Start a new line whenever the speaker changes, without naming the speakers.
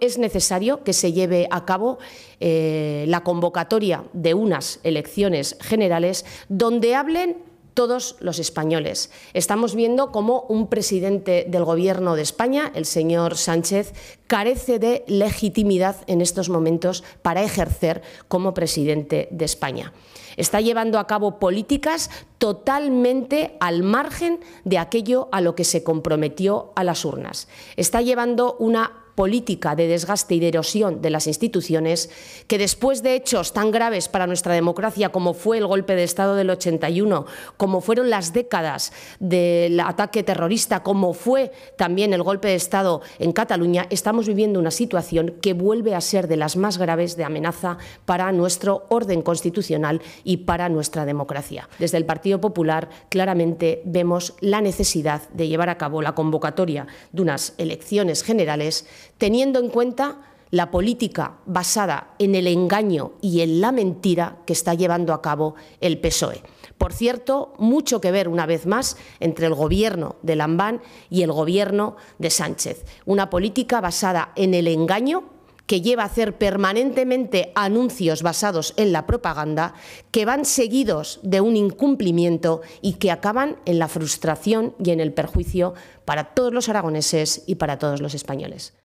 Es necesario que se lleve a cabo eh, la convocatoria de unas elecciones generales donde hablen todos los españoles. Estamos viendo cómo un presidente del Gobierno de España, el señor Sánchez, carece de legitimidad en estos momentos para ejercer como presidente de España. Está llevando a cabo políticas totalmente al margen de aquello a lo que se comprometió a las urnas. Está llevando una política de desgaste y de erosión de las instituciones, que después de hechos tan graves para nuestra democracia como fue el golpe de Estado del 81, como fueron las décadas del ataque terrorista, como fue también el golpe de Estado en Cataluña, estamos viviendo una situación que vuelve a ser de las más graves de amenaza para nuestro orden constitucional y para nuestra democracia. Desde el Partido Popular claramente vemos la necesidad de llevar a cabo la convocatoria de unas elecciones generales teniendo en cuenta la política basada en el engaño y en la mentira que está llevando a cabo el PSOE. Por cierto, mucho que ver una vez más entre el gobierno de Lambán y el gobierno de Sánchez. Una política basada en el engaño que lleva a hacer permanentemente anuncios basados en la propaganda, que van seguidos de un incumplimiento y que acaban en la frustración y en el perjuicio para todos los aragoneses y para todos los españoles.